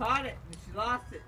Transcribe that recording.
caught it and she lost it.